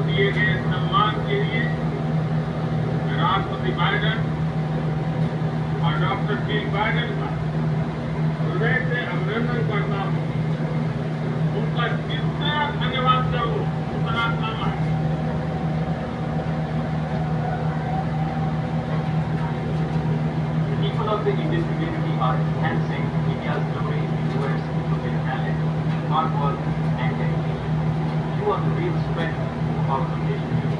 को दिए गए सम्मान के लिए राष्ट्रपति बाइडन और डॉक्टर जी बाइडन का हृदय से अभिनंदन करता हूँ उनका जितना धन्यवाद करूँ उतना कम है of the Indian community are enhancing India's domain towards global talent, hard work, and dedication. You are the real strength Paulo também.